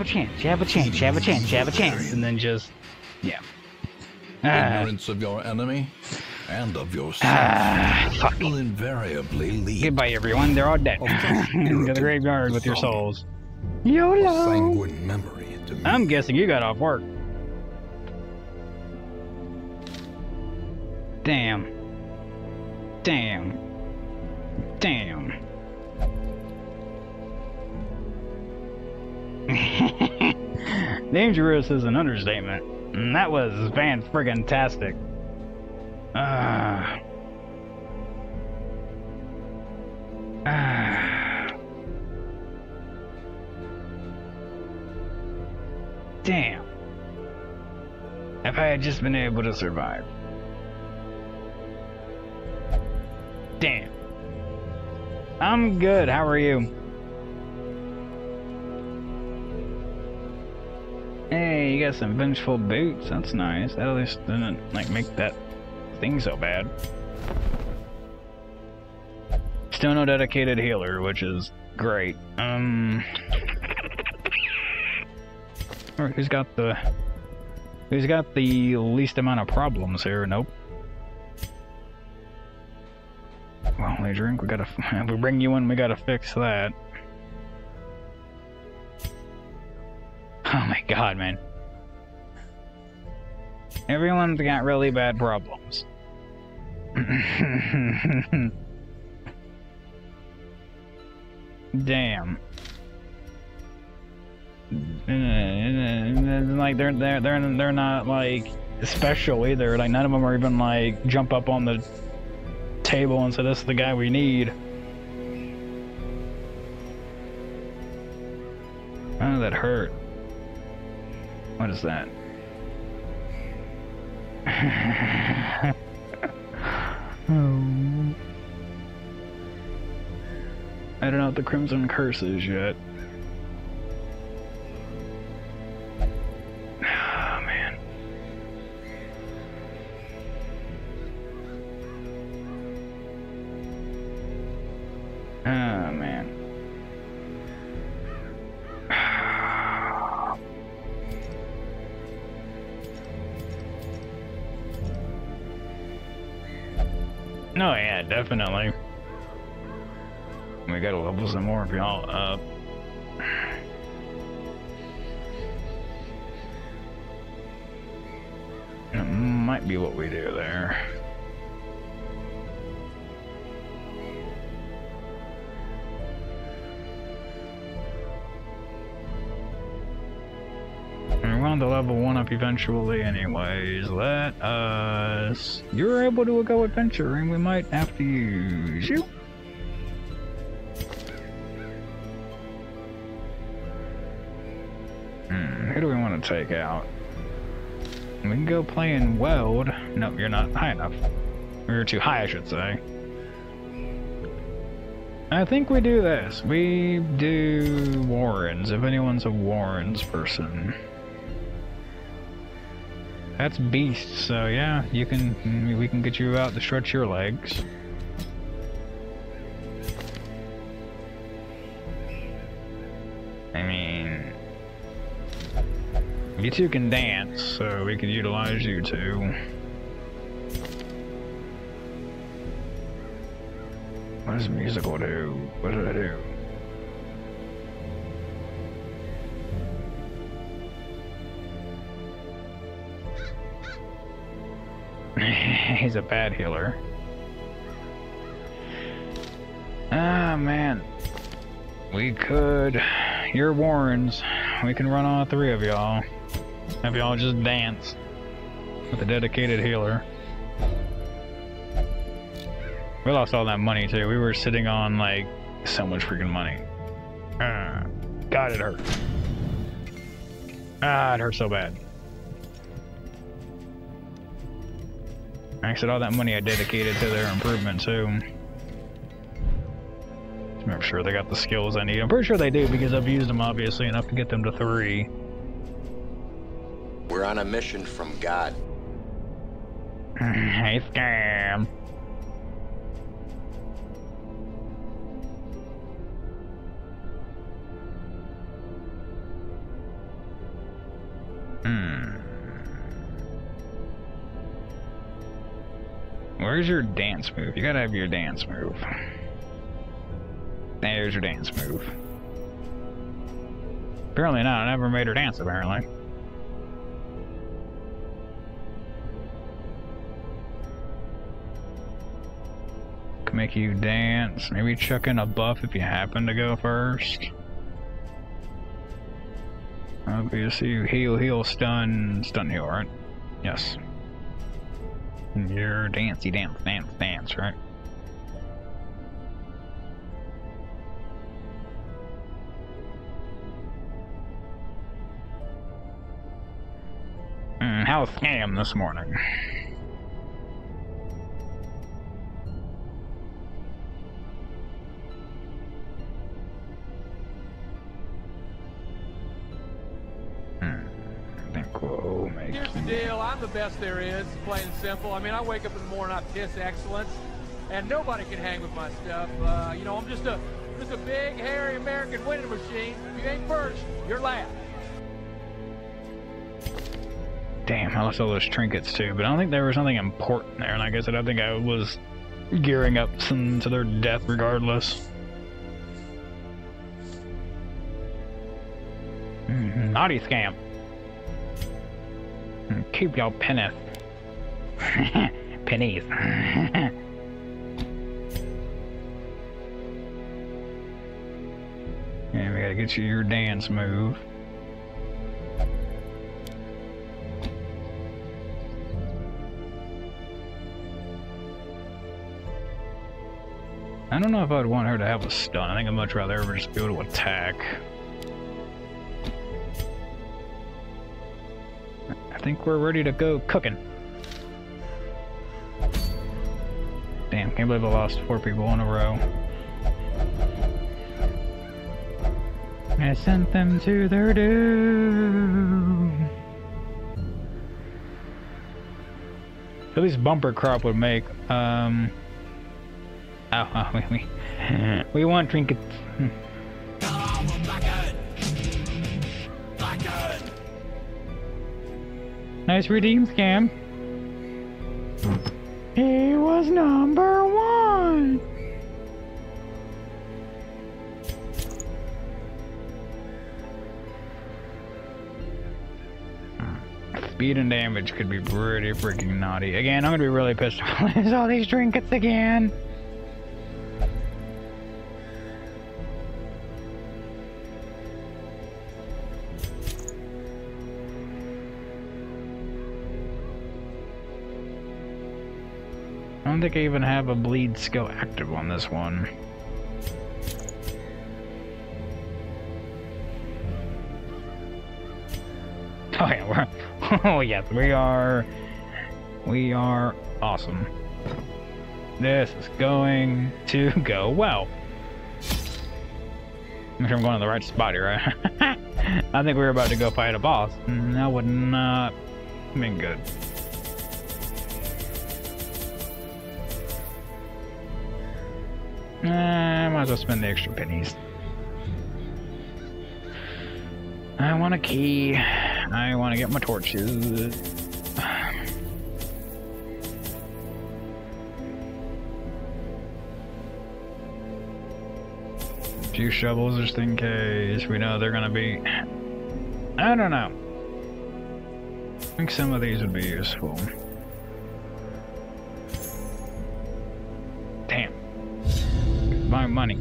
Have a chance, you have a chance, you have a chance, you have a chance. And then just, yeah. Ah, Ignorance of your enemy and of yourself ah, fuck. will invariably lead Goodbye, everyone. They're all dead. Oh, fuck. Go to the graveyard with your souls. YOLO! I'm guessing you got off work. Damn. Damn. Damn. Dangerous is an understatement. And that was fan friggin' tastic. Ah. Ah. Damn. If I had just been able to survive. Damn. I'm good. How are you? Got some vengeful boots. That's nice. That at least didn't like make that thing so bad. Still no dedicated healer, which is great. Um. Who's got the who's got the least amount of problems here? Nope. Well, we drink. We gotta. We bring you in, we gotta fix that. Oh my god, man. Everyone's got really bad problems. Damn. Like they're they're they're they're not like special either. Like none of them are even like jump up on the table and say this is the guy we need. Oh, that hurt. What is that? I don't know what the Crimson Curse is yet. No, yeah, definitely. We gotta level some more of y'all up. That might be what we do there. Up eventually anyways. Let us... You're able to go adventuring, we might have to use you. Hmm, who do we want to take out? We can go play in Weald. No, you're not high enough. You're too high, I should say. I think we do this. We do Warrens, if anyone's a Warrens person. That's Beast, so yeah, you can, we can get you out to stretch your legs. I mean, you two can dance, so we can utilize you two. What does musical do? What did I do? He's a bad healer. Ah, man. We could... You're Warrens. We can run all three of y'all. Have y'all just dance. With a dedicated healer. We lost all that money too. We were sitting on like so much freaking money. Ah, God, it hurt. Ah, it hurt so bad. I said all that money I dedicated to their improvement too. I'm sure they got the skills I need. I'm pretty sure they do because I've used them obviously enough to get them to three. We're on a mission from God. hey, scam. Where's your dance move? You gotta have your dance move. There's your dance move. Apparently not. I never made her dance, apparently. Can make you dance. Maybe chuck in a buff if you happen to go first. Obviously, heal, heal, stun, stun heal, right? Yes. You're dancey dance, dance, dance, right? Mm, how's scam this morning? Best there is, plain and simple. I mean, I wake up in the morning, I piss excellence, and nobody can hang with my stuff. Uh, you know, I'm just a just a big, hairy American winning machine. If you ain't first, you're last. Damn, I lost all those trinkets too, but I don't think there was something important there, and like I said, I think I was gearing up some to their death regardless. Mm, naughty scamp. Keep your pennies. Pennies. yeah, we gotta get you your dance move. I don't know if I'd want her to have a stun. I think I'd much rather her just able to attack. I think we're ready to go cooking. Damn, can't believe I lost four people in a row. I sent them to their doom. At least bumper crop would make. Um, Oh, oh we, we, we want trinkets. Nice redeem scam. He was number one. Speed and damage could be pretty freaking naughty. Again, I'm gonna be really pissed off all these trinkets again. Don't think I even have a bleed skill active on this one. Oh yeah, we're oh yes, we are we are awesome. This is going to go well. Make sure I'm going to the right spot here, right? I think we were about to go fight a boss. That would not have been good. Uh, might as well spend the extra pennies. I want a key. I want to get my torches. A few shovels just in case. We know they're gonna be... I don't know. I think some of these would be useful. Money.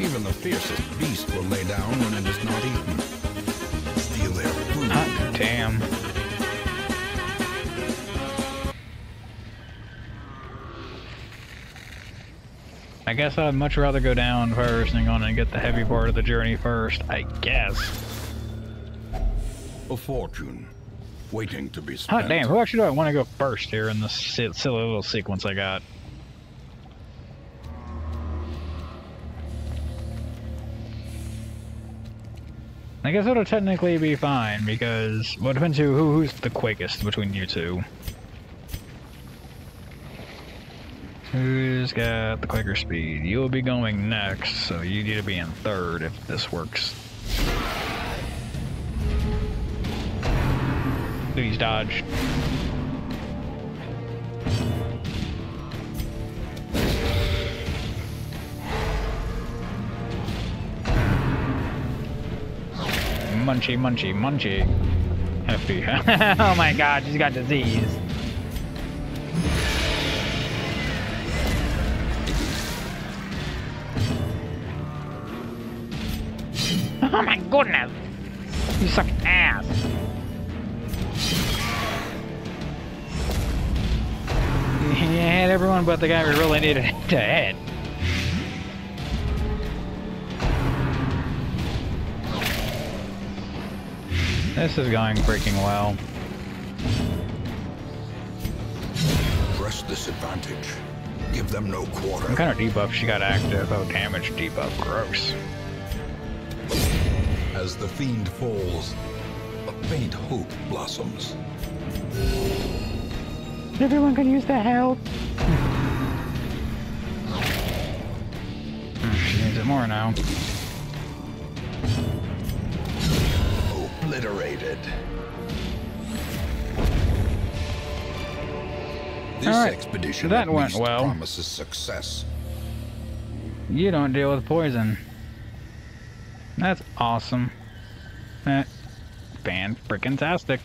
Even the fiercest beast will lay down when it is not eaten. Steal their food. Hot damn. I guess I'd much rather go down first and go on and get the heavy part of the journey first, I guess. A fortune waiting to be spent. Hot damn, who actually do I want to go first here in this silly little sequence I got? I guess it'll technically be fine because well, it depends who, who who's the quickest between you two. Who's got the quicker speed? You'll be going next, so you need to be in third if this works. Please dodge. Munchy, munchy, munchy. Hefty. oh my god, she's got disease. Oh my goodness! You suck ass! You hit everyone but the guy we really needed to hit. This is going freaking well. Press this advantage. Give them no quarter. What kind of debuff she got active? Oh, damage debuff. Gross. As the fiend falls, a faint hope blossoms. Everyone can use the help. Hmm, she needs it more now. Obliterated. This All right, expedition that at went well. promises success. You don't deal with poison. That's awesome. That fan freaking tastic.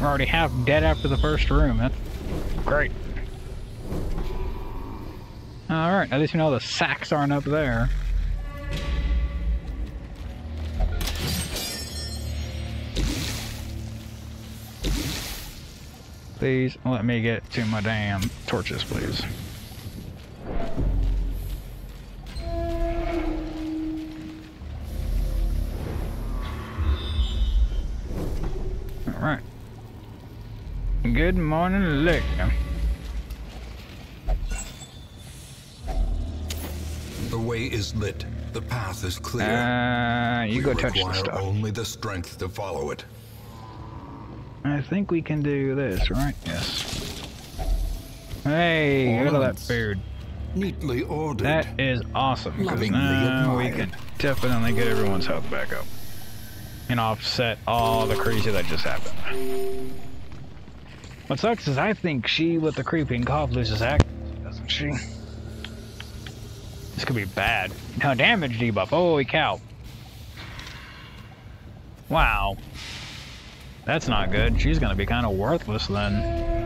We're already half dead after the first room. That's great. Alright, at least we know the sacks aren't up there. Please let me get to my damn torches, please. Good morning, Lick. The way is lit. The path is clear. Uh, you we go touch the stuff. only the strength to follow it. I think we can do this, right? Yes. Hey, look at that beard. Neatly ordered. That is awesome. 'cause Lovingly now we can definitely get everyone's health back up. And offset all the crazy that just happened. What sucks is I think she, with the creeping cough, loses act, doesn't she? This could be bad. No damage debuff. Holy cow. Wow. That's not good. She's gonna be kind of worthless then.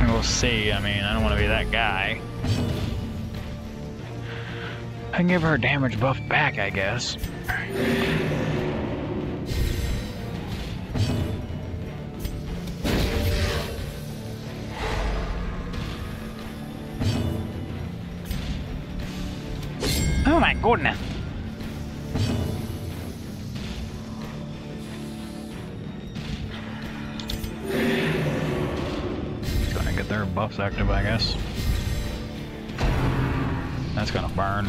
We'll see. I mean, I don't want to be that guy. I can give her a damage buff back, I guess. My goodness. Gonna get their buffs active, I guess. That's gonna burn.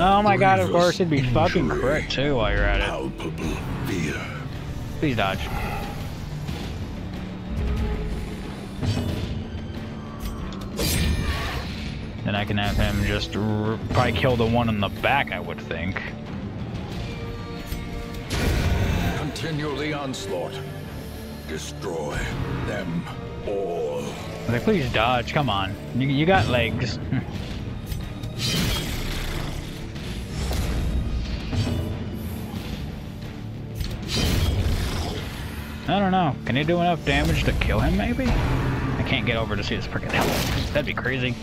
Oh my god, of course, it'd be fucking crit too while you're at it. Please dodge. Then I can have him just r probably kill the one in the back, I would think. Continue the onslaught. Destroy them all. Like, please dodge, come on. You, you got legs. I don't know. Can he do enough damage to kill him, maybe? I can't get over to see this freaking health. That'd be crazy.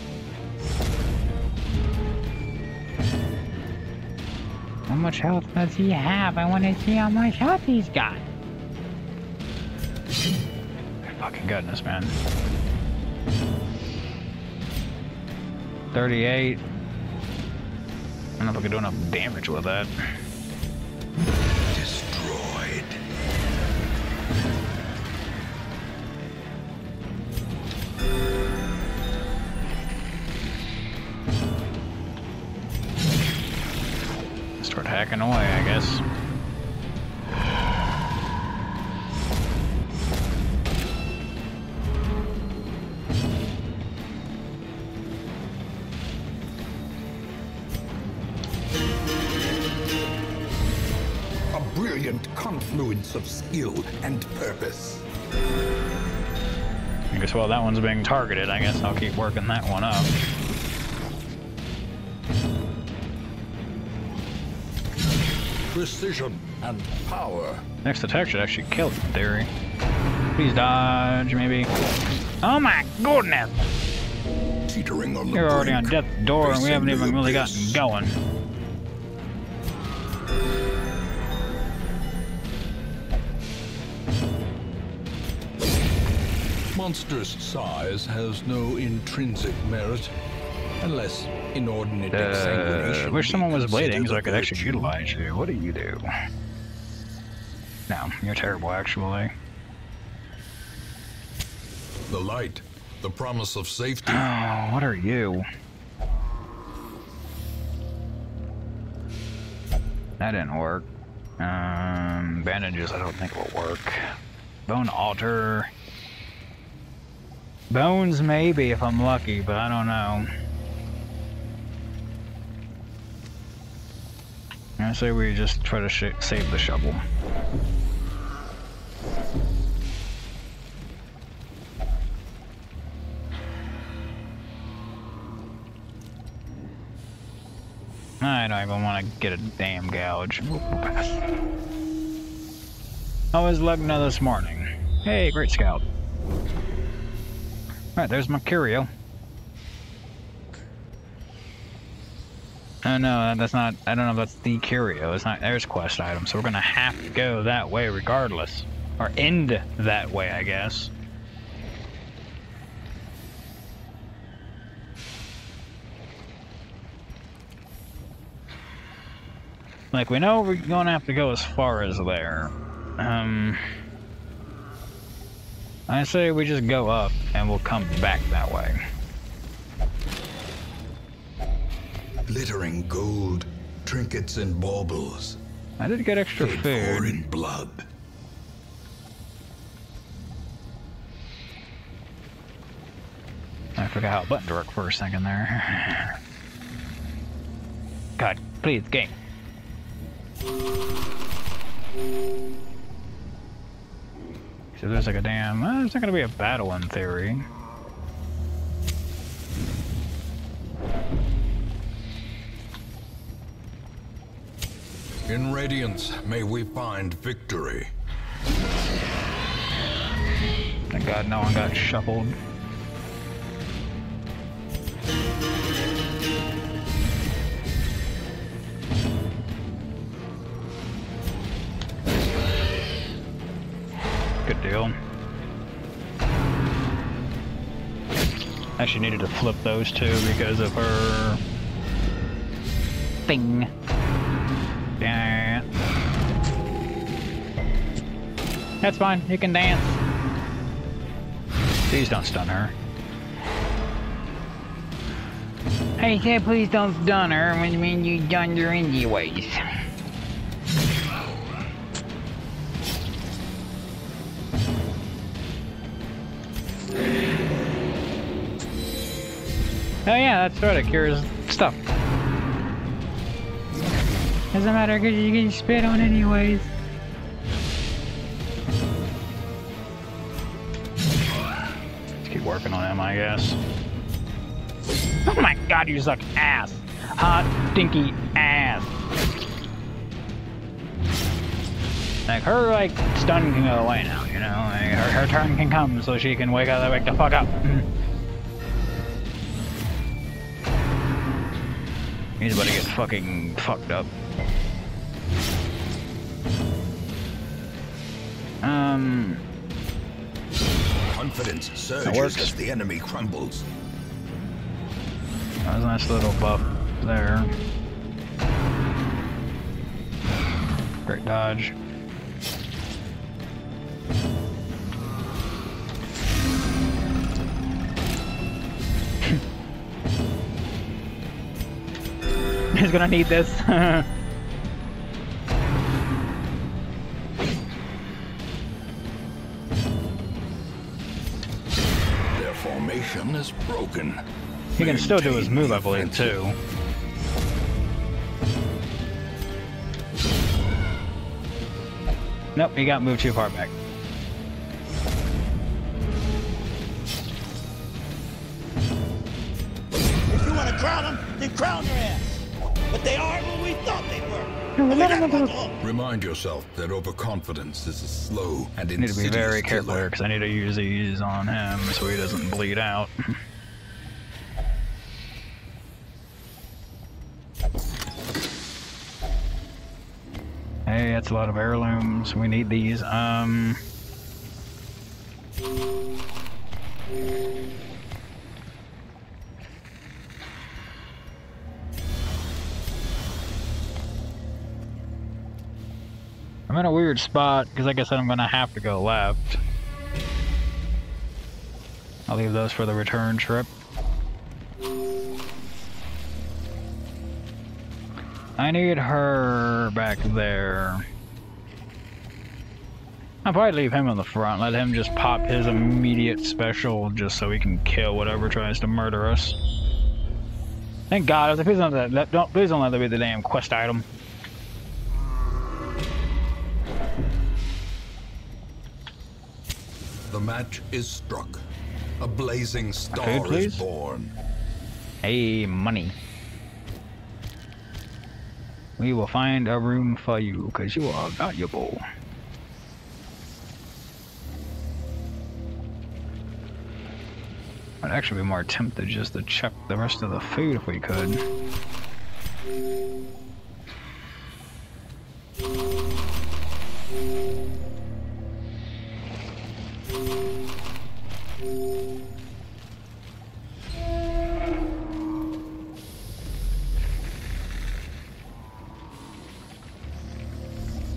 How much health does he have? I want to see how much health he's got. Fucking goodness, man. 38. I don't know if I could do enough damage with that. I guess while that one's being targeted, I guess I'll keep working that one up. Precision and power. Next attack should actually kill it, in theory. Please dodge, maybe. Oh my goodness! Teetering on You're already on brink, death's door and we haven't even really gotten going. Monstrous size has no intrinsic merit, unless inordinate Uh, exsanguination. wish someone was bleeding considered so I could actually utilize you. What do you do? No, you're terrible actually. The light, the promise of safety. Oh, what are you? That didn't work. Um, bandages I don't think will work. Bone altar. Bones maybe if I'm lucky, but I don't know. I say we just try to save the shovel. I don't even want to get a damn gouge. How was Lugna this morning? Hey, great scout. Alright, there's my curio. Oh no, that's not, I don't know if that's the curio. It's not, there's quest item, so we're gonna have to go that way regardless. Or end that way, I guess. Like, we know we're gonna have to go as far as there. Um... I say we just go up and we'll come back that way. Glittering gold, trinkets and baubles, I did get extra paid food. in blood. I forgot how button to work for a second there. God, please, game. So there's like a damn. Uh, there's not gonna be a battle in theory. In Radiance, may we find victory. Thank God no one got shuffled. Good deal. Actually needed to flip those two because of her thing. Yeah. That's fine. You can dance. Please don't stun her. Hey, said please don't stun her when, when you done your anyways. Oh yeah, that's right, it cures stuff. Doesn't matter because you get spit on anyways. Let's keep working on him, I guess. Oh my god, you suck ass! Hot, stinky ass! Like, her, like, stun can go away now, you know? Like, her, her turn can come so she can wake up, wake the fuck up. He's about to get fucking fucked up. Um, Confidence surges as the enemy crumbles. that was a nice little buff there. Great dodge. Gonna need this. Their formation is broken. he can still do his move, the I believe, too. Nope, he got moved too far back. If you want to crown them, then crown your ass. But they aren't what we thought they were. No, And we let got him one go. to hook. Remind yourself that overconfidence is a slow and I need to be very careful killer. here because I need to use these on him so he doesn't bleed out. Hey, that's a lot of heirlooms. We need these. Um. Weird spot because, like I said, I'm gonna have to go left. I'll leave those for the return trip. I need her back there. I'll probably leave him on the front, let him just pop his immediate special just so he can kill whatever tries to murder us. Thank God, please don't that, don't, please don't let that be the damn quest item. Match is struck. A blazing star food, is born. Hey, money. We will find a room for you, because you are valuable. I'd actually be more tempted just to check the rest of the food if we could.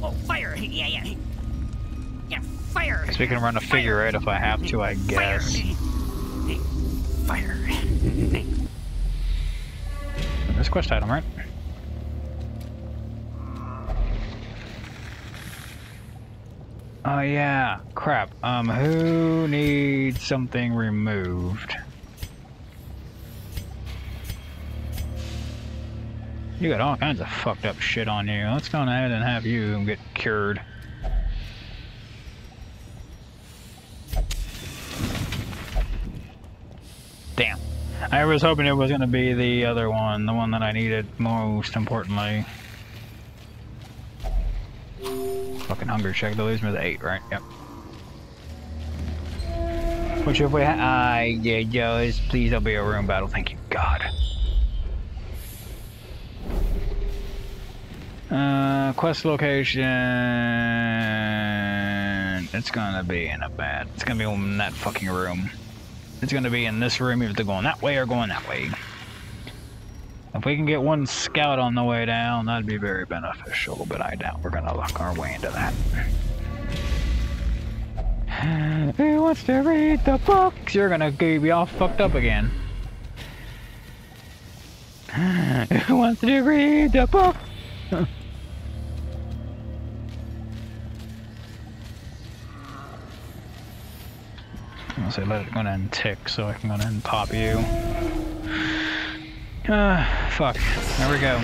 Oh, fire! Yeah, yeah. Yeah, fire! Because we can run a figure eight if I have to, I guess. Fire! This quest item, right? Oh yeah, crap. Um, who needs something removed? You got all kinds of fucked up shit on you. Let's go ahead and have you get cured. Damn. I was hoping it was gonna be the other one, the one that I needed most importantly. Fucking hunger check. They lose me the eight, right? Yep. Which if we ha- I yeah, guys, please don't be a room battle. Thank you, God. Uh, quest location. It's gonna be in a bad. It's gonna be in that fucking room. It's gonna be in this room, either going that way or going that way. If we can get one scout on the way down, that'd be very beneficial, but I doubt we're gonna luck our way into that. Who wants to read the books? You're gonna be all fucked up again. Who wants to read the book? I'll say let it go and tick so I can go and pop you. Ah, fuck. There we go.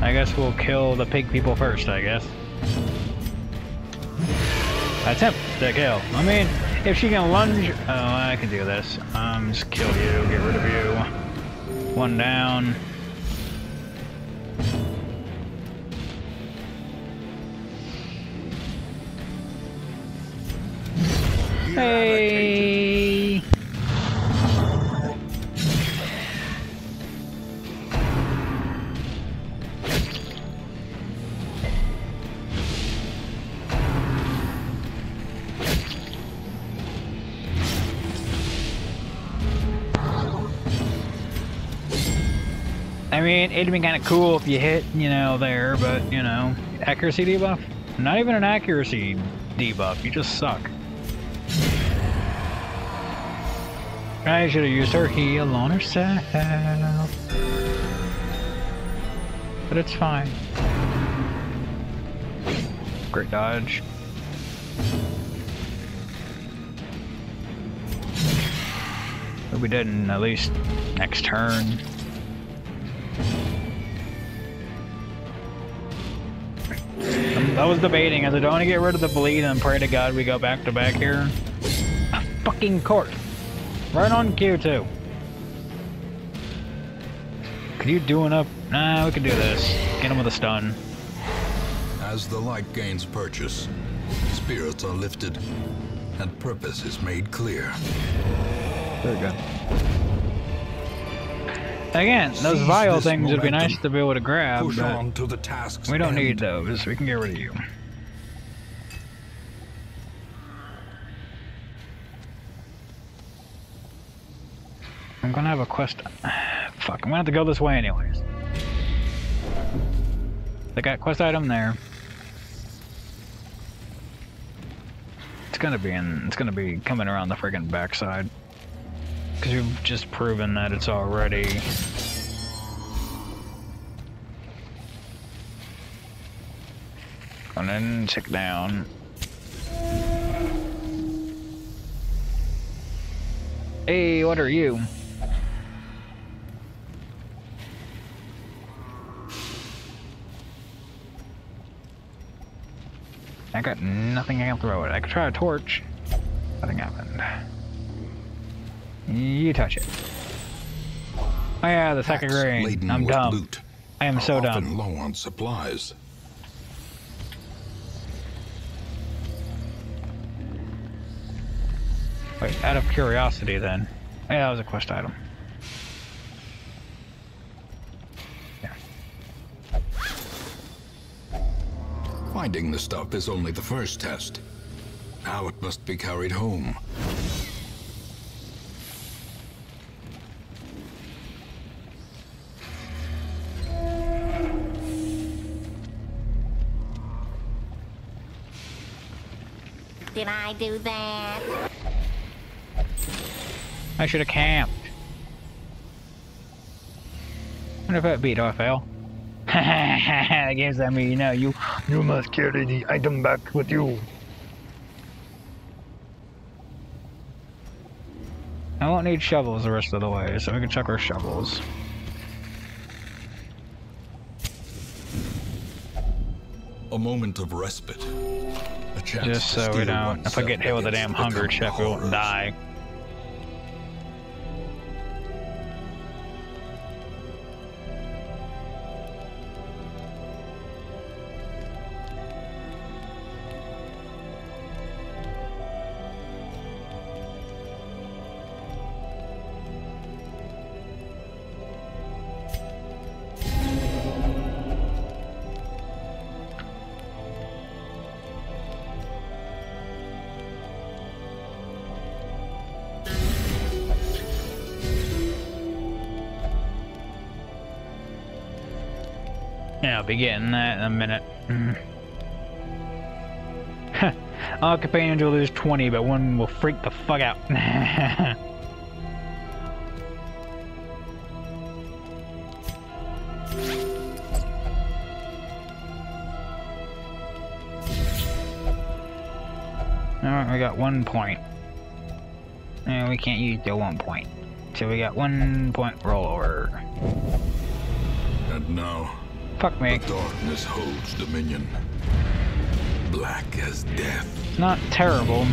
I guess we'll kill the pig people first, I guess. Attempt to kill. I mean, if she can lunge... Oh, I can do this. Um, just kill you, get rid of you. One down. Hey! Mean, it'd be kind of cool if you hit, you know, there, but, you know, accuracy debuff? Not even an accuracy debuff, you just suck. I should have used her heal on herself. But it's fine. Great dodge. Hope we didn't at least next turn. I was debating, as I don't want to get rid of the bleed and pray to God we go back to back here. A fucking court. Right on Q2. Could you do enough? Nah, we can do this. Get him with a stun. As the light gains purchase, spirits are lifted, and purpose is made clear. Very good. Again, those vile things would be nice to be able to grab, Push but to the tasks. we don't end. need those. We can get rid of you. I'm gonna have a quest. Fuck, I'm gonna have to go this way anyways. They got quest item there. It's gonna be in. It's gonna be coming around the friggin' backside. Because we've just proven that it's already. And then check down. Hey, what are you? I got nothing I can throw it. I could try a torch. Nothing happened. You touch it. Oh yeah, the second grade. I'm dumb. Loot I am so dumb. low on supplies. Wait, out of curiosity then. Yeah, that was a quest item. Yeah. Finding the stuff is only the first test. Now it must be carried home. I do that? I should have camped. Wonder if I beat or fail. that gives that me, you know, you you must carry the item back with you. I won't need shovels the rest of the way, so we can check our shovels. A moment of respite. Just so we don't, if I get hit with a damn hunger check, we won't die. I'll be getting that uh, in a minute. All companions will lose 20, but one will freak the fuck out. Alright, we got one point. And we can't use the one point. So we got one point rollover. And now, Fuck me. the darkness holds dominion. Black as death. Not terrible.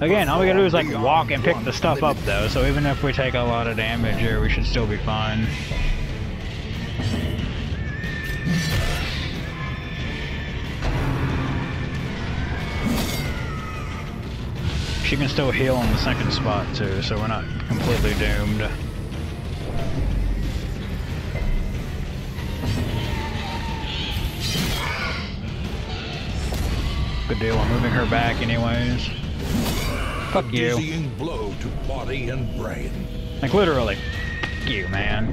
Again, all we gotta do is like walk and pick the stuff up though, so even if we take a lot of damage here, we should still be fine. She can still heal on the second spot too, so we're not completely doomed. Good deal, I'm moving her back anyways. Fuck you. Dizzying blow to body and brain. Like literally. Fuck you, man.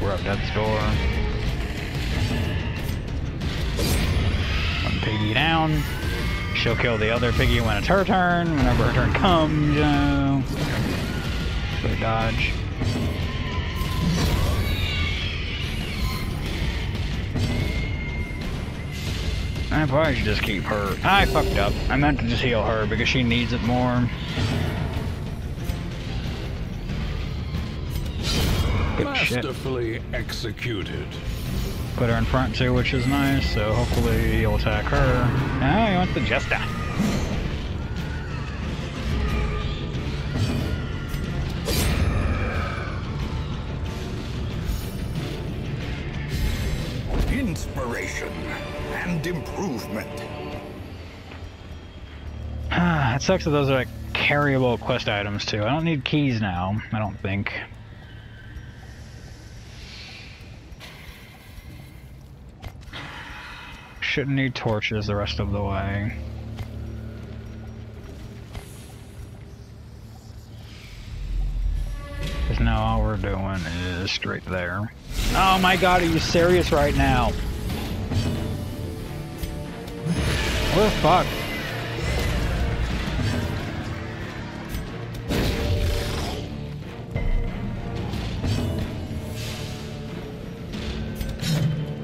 We're up death's door. Piggy down. She'll kill the other piggy when it's her turn. Whenever her turn comes, uh, you know. Good dodge. I probably should just keep her. I fucked up. I meant to just heal her because she needs it more. Good shit. Masterfully executed. Put her in front too, which is nice, so hopefully you'll attack her. Ah, you want the Jester. Inspiration and improvement. Ah, it sucks that those are like carryable quest items too. I don't need keys now, I don't think. Shouldn't need torches the rest of the way. Because now all we're doing is straight there. Oh my god, are you serious right now? We're fucked.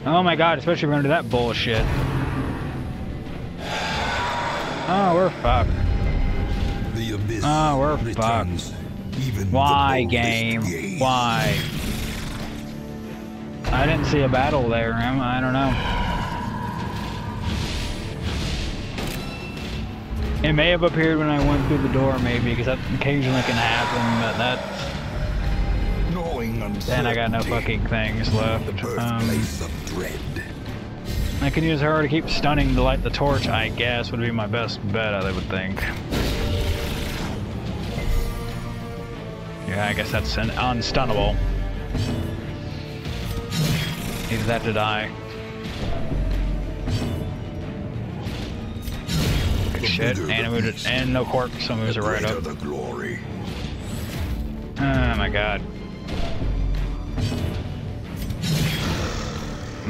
Oh my god, especially if we're gonna that bullshit. Oh, we're fucked. The abyss Oh, we're returns. Even Why, boldest game? Why? I didn't see a battle there. I don't know. It may have appeared when I went through the door, maybe, because that occasionally can happen, but that... Then I got no fucking things left. Um, birthplace of dread. I can use her to keep stunning to light the torch, I guess, would be my best bet, I would think. Yeah, I guess that's an unstunnable. Needs that to die. Good shit. And, moved it, and no cork, so moves it right up. the glory. Oh my god.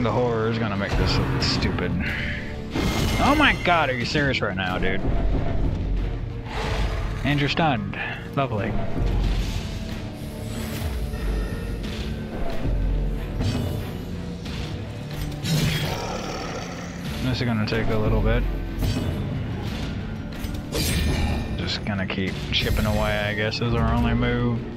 The horror is gonna make this look stupid. Oh my god, are you serious right now, dude? And you're stunned. Lovely. This is gonna take a little bit. Just gonna keep chipping away, I guess, is our only move.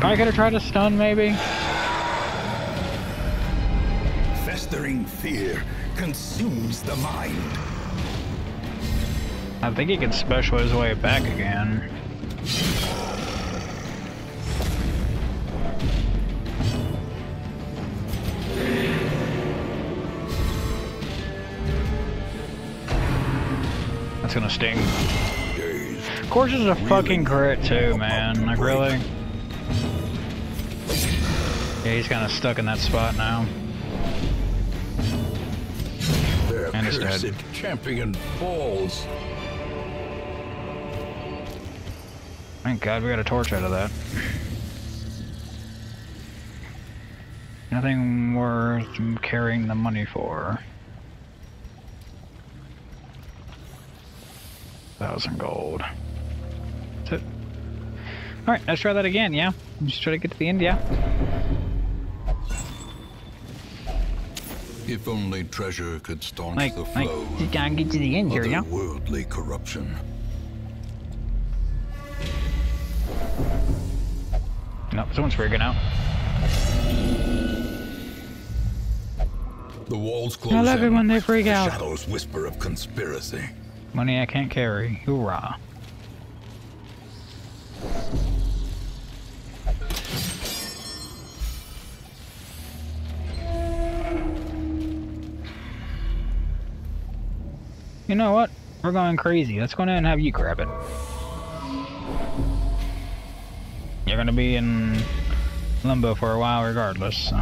Could have tried to stun, maybe. Festering fear consumes the mind. I think he can special his way back again. That's gonna sting. Of course, it's a fucking crit too, man. Like really. Yeah, he's kind of stuck in that spot now. their And it's dead. champion falls. Thank God we got a torch out of that. Nothing worth carrying the money for. Thousand gold. That's it. Alright, let's try that again, yeah? Just try to get to the end, yeah? If only treasure could staunch Like, the like, flow just gotta get to the end here, yeah? worldly corruption. No, someone's freaking out. The walls close I love it in. when they freak the out. Shadows whisper of conspiracy. Money I can't carry. Hoorah. You know what? We're going crazy. Let's go ahead and have you grab it. You're gonna be in limbo for a while regardless, so.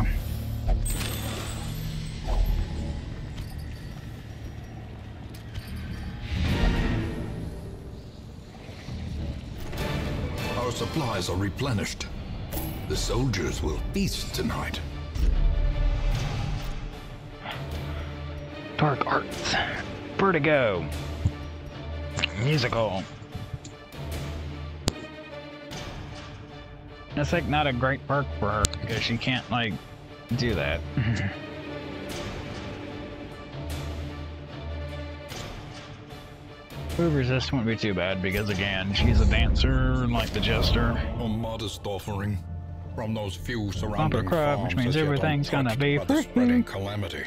Our supplies are replenished. The soldiers will feast tonight. Dark Arts. Vertigo. Musical. That's like not a great perk for her because she can't like do that. Food resist won't be too bad because again, she's a dancer like the jester. A modest offering from those few surrounding crab, which means everything's gonna be free. calamity.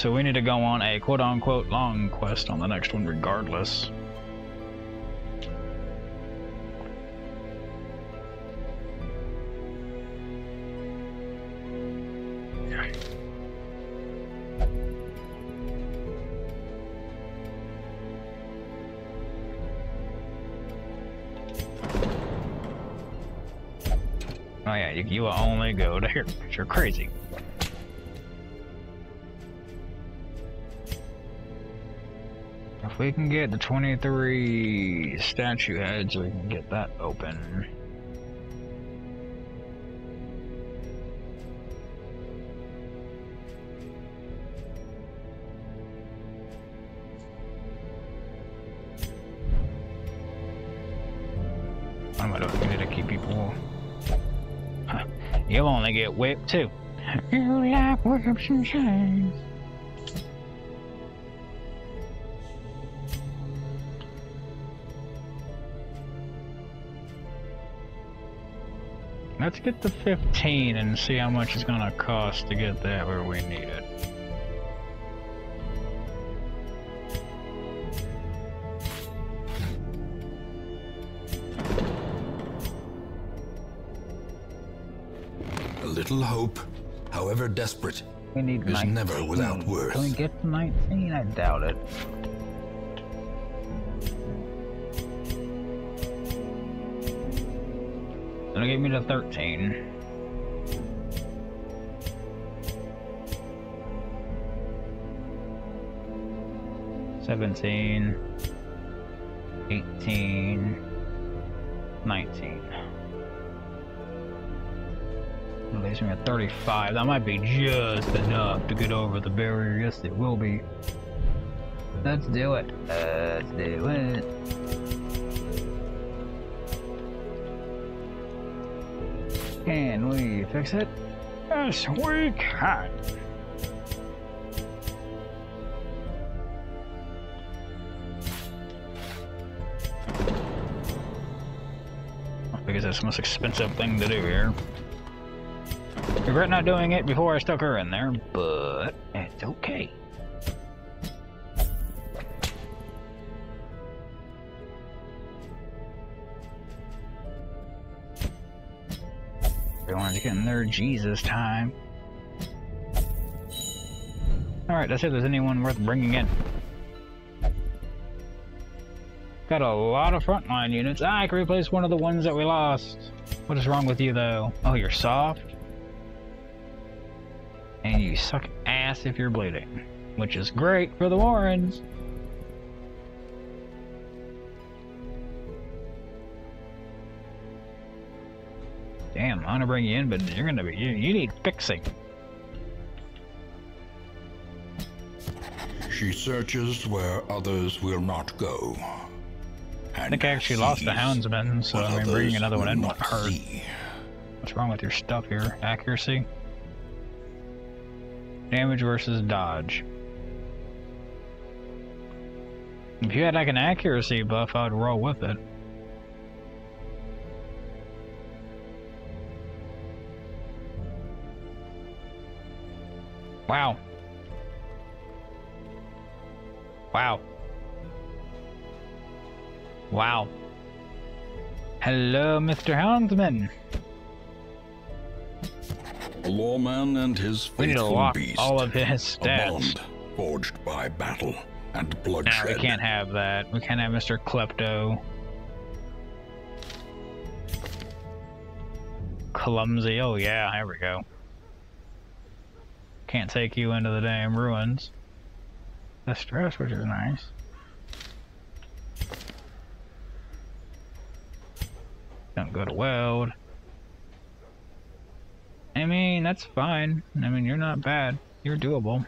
So we need to go on a quote unquote long quest on the next one regardless. Oh yeah, you, you will only go to here you're crazy. We can get the 23 statue heads, we can get that open. I'm gonna need to keep people. Huh. You'll only get whipped too. You like whips and chains. Let's get the 15 and see how much it's gonna cost to get that where we need it. A little hope, however desperate, We need is 19. never without worth. Can we get to 19? I doubt it. It'll get me to 13. Seventeen, eighteen, nineteen. It leaves me at 35. That might be just enough to get over the barrier. Yes, it will be. Let's do it. Let's do it. Can we fix it? Yes, we can. Because that's the most expensive thing to do here. Regret not doing it before I stuck her in there, but it's okay. Everyone's getting their Jesus time. Alright, let's see if there's anyone worth bringing in. Got a lot of frontline units. Ah, I can replace one of the ones that we lost. What is wrong with you, though? Oh, you're soft? And you suck ass if you're bleeding. Which is great for the Warrens. I want to bring you in, but you're gonna be, you, you need fixing. She searches where others will not go. I think I actually lost the Houndsman, so I mean, bringing another one in won't hurt. See. What's wrong with your stuff here? Accuracy? Damage versus dodge. If you had like an accuracy buff, I'd roll with it. Wow. Wow. Wow. Hello, Mr. Houndsman. A lawman and his We need to faithful lock beast. all of his a stats. bond forged by battle and bloodshed. we can't have that. We can't have Mr. Klepto. Clumsy. Oh yeah, there we go. Can't take you into the damn ruins. The stress, which is nice. Don't go to Weald. I mean, that's fine. I mean, you're not bad. You're doable.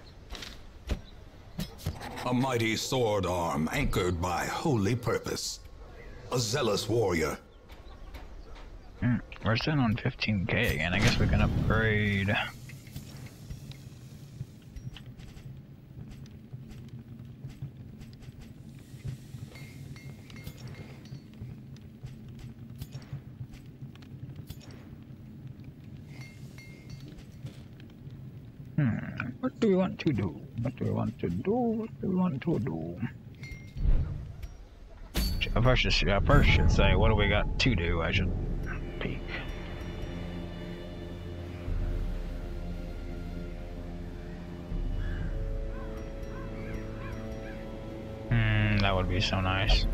A mighty sword arm anchored by holy purpose. A zealous warrior. Hmm, we're sitting on 15k again. I guess we can upgrade. Hmm, what do we want to do? What do we want to do? What do we want to do? I first should, I first should say, what do we got to do? I should peek. Hmm, that would be so nice.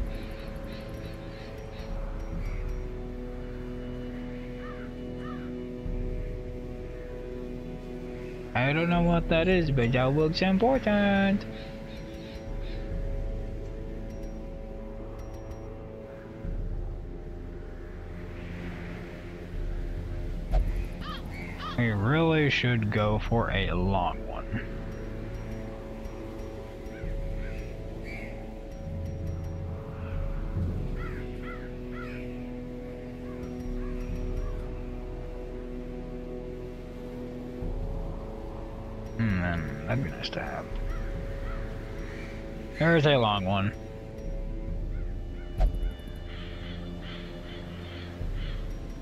I don't know what that is, but that looks important. We really should go for a long one. That'd be nice to have. There's a long one.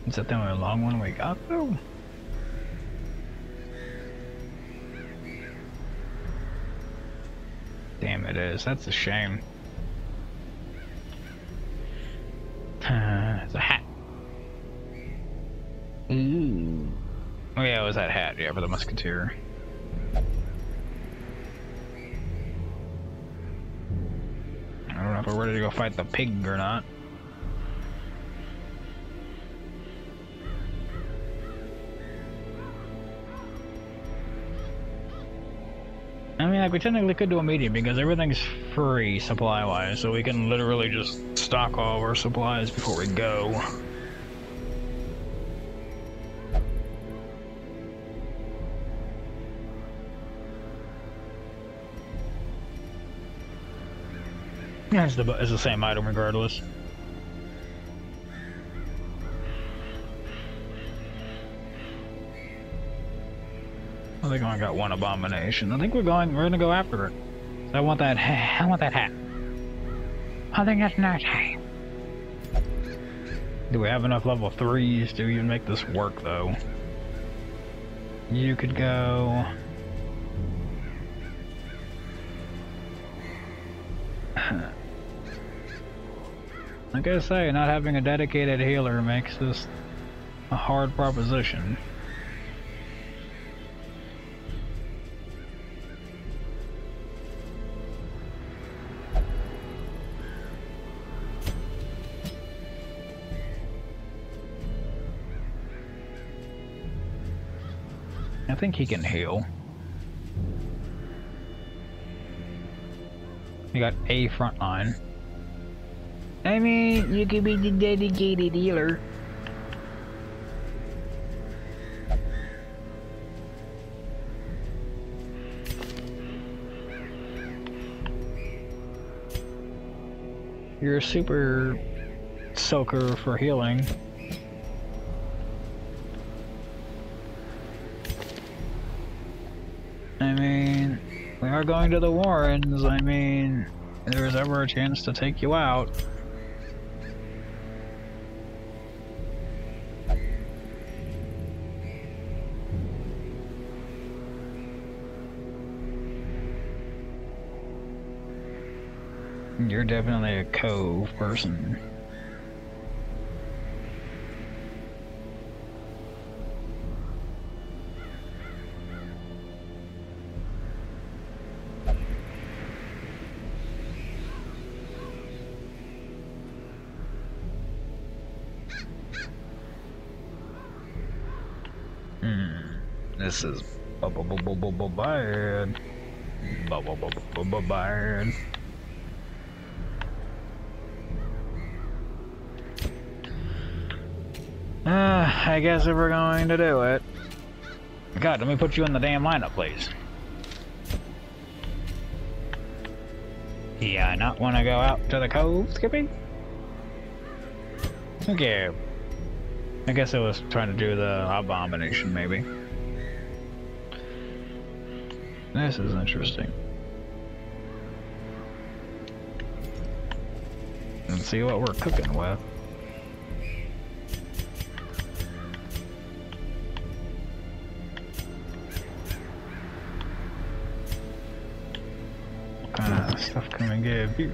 Is that the only long one we got though? Damn it is. That's a shame. it's a hat. Ooh. Oh yeah, it was that hat, yeah, for the musketeer. Go fight the pig or not. I mean, like, we technically could do a medium because everything's free supply-wise, so we can literally just stock all of our supplies before we go. It's the, it's the same item regardless. I think I only got one abomination. I think we're going. We're gonna go after it. I want that. I want that hat. I think that's nice. Hey. Do we have enough level threes to even make this work, though? You could go. Like I say, not having a dedicated healer makes this a hard proposition. I think he can heal. You got a front line. I mean, you could be the dedicated healer. You're a super soaker for healing. I mean, we are going to the Warrens. I mean, if there's ever a chance to take you out. You're definitely a cove person. Hmm. This is bad. Bad. Uh, I guess if we're going to do it. God, let me put you in the damn lineup, please. Yeah, not want to go out to the cove, Skippy? Okay. I guess it was trying to do the abomination, maybe. This is interesting. Let's see what we're cooking with. You?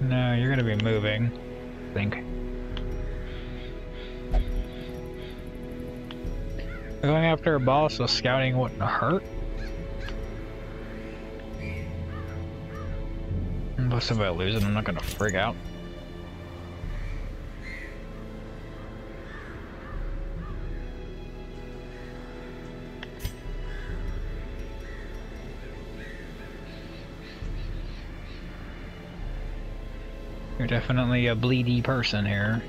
No, you're gonna be moving. I think. Going after a boss so scouting wouldn't hurt? Unless if I lose it, I'm not gonna freak out. You're definitely a bleedy person here.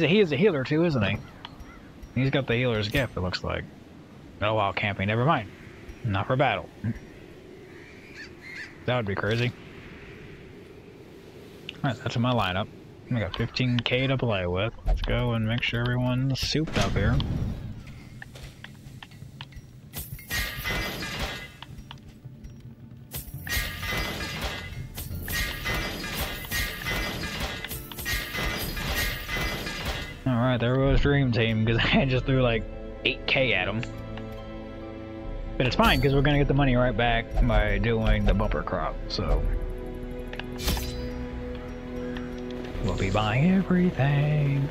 He's a, he is a healer too, isn't he? He's got the healer's gift, it looks like. Oh, while camping, never mind. Not for battle. That would be crazy. Alright, that's my lineup. I got 15k to play with. Let's go and make sure everyone's souped up here. Dream Team, because I just threw like 8k at them. But it's fine, because we're gonna get the money right back by doing the bumper crop, so... We'll be buying everything.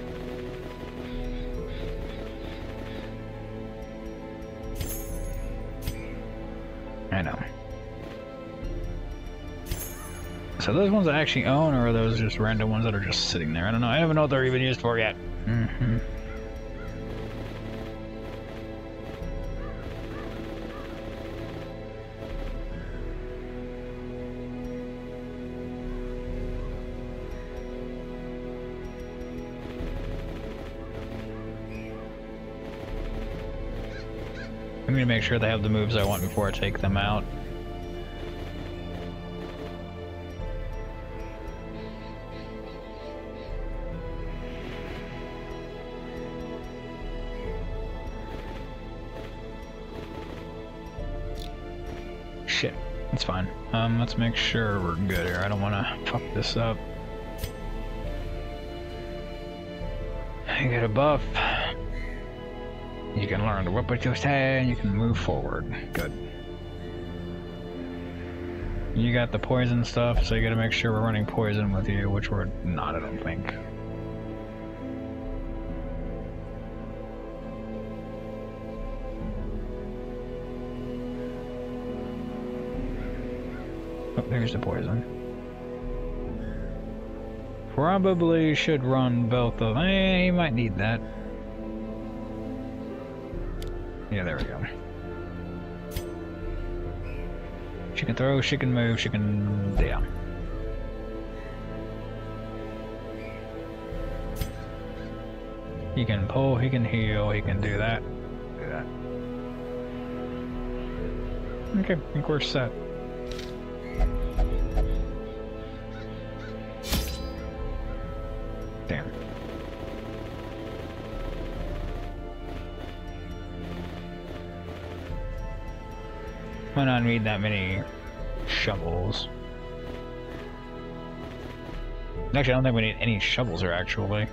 I know. So those ones I actually own, or are those just random ones that are just sitting there? I don't know. I don't even know what they're even used for yet. Mm-hmm. I'm make sure they have the moves I want before I take them out. Shit, that's fine. Um, let's make sure we're good here. I don't want to fuck this up. I get a buff. You can learn to whip with your hand, you can move forward. Good. You got the poison stuff, so you gotta make sure we're running poison with you, which we're not, I don't think. Oh, there's the poison. Probably should run both of Eh, you might need that. Yeah, there we go. She can throw, she can move, she can... yeah. He can pull, he can heal, he can do that. Do that. Okay, I think we're set. Might not need that many shovels. Actually, I don't think we need any shovels here, actually.